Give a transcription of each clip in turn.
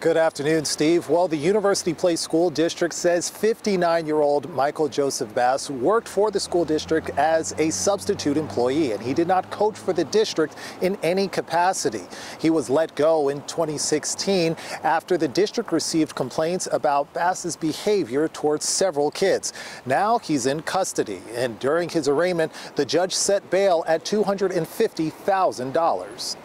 Good afternoon, Steve. Well, the University Place School District says 59 year old Michael Joseph Basse worked for the school district as a substitute employee, and he did not coach for the district in any capacity. He was let go in 2016 after the district received complaints about Basse's behavior towards several kids. Now he's in custody, and during his arraignment, the judge set bail at $250,000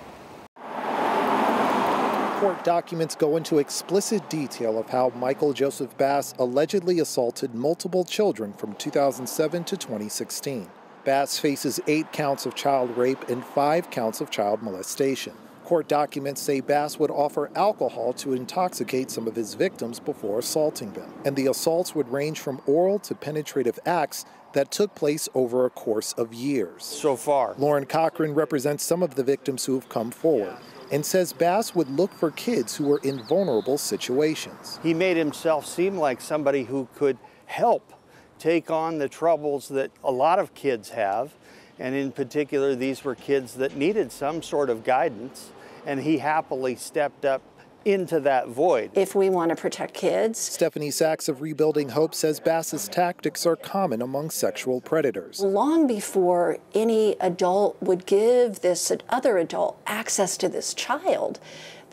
court documents go into explicit detail of how Michael Joseph Basse allegedly assaulted multiple children from 2007 to 2016. Basse faces eight counts of child rape and five counts of child molestation. Court documents say Basse would offer alcohol to intoxicate some of his victims before assaulting them, and the assaults would range from oral to penetrative acts that took place over a course of years. So far. Lauren Cochran represents some of the victims who have come forward and says Basse would look for kids who were in vulnerable situations. He made himself seem like somebody who could help take on the troubles that a lot of kids have. And in particular, these were kids that needed some sort of guidance. And he happily stepped up into that void. If we want to protect kids. Stephanie Sachs of Rebuilding Hope says Basse's tactics are common among sexual predators. Long before any adult would give this other adult access to this child,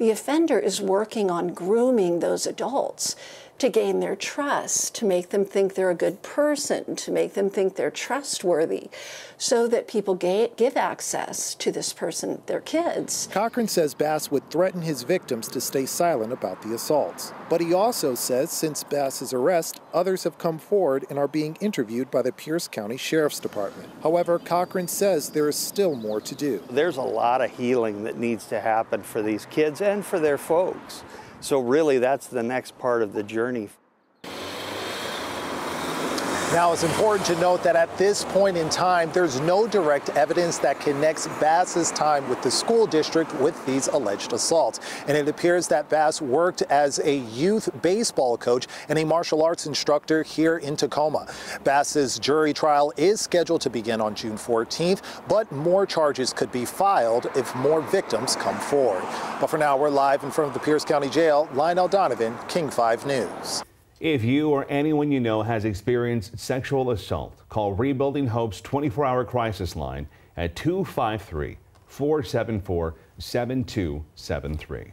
the offender is working on grooming those adults to gain their trust, to make them think they're a good person, to make them think they're trustworthy, so that people give access to this person, their kids. Cochran says Basse would threaten his victims to stay silent about the assaults. But he also says since Basse's arrest, others have come forward and are being interviewed by the Pierce County Sheriff's Department. However, Cochran says there is still more to do. There's a lot of healing that needs to happen for these kids and for their folks. So really that's the next part of the journey. Now, it's important to note that at this point in time, there's no direct evidence that connects Basse's time with the school district with these alleged assaults. And it appears that Basse worked as a youth baseball coach and a martial arts instructor here in Tacoma. Basse's jury trial is scheduled to begin on June 14th, but more charges could be filed if more victims come forward. But for now, we're live in front of the Pierce County Jail. Lionel Donovan, King 5 News. If you or anyone you know has experienced sexual assault, call Rebuilding Hope's 24 hour crisis line at 253 474 7273.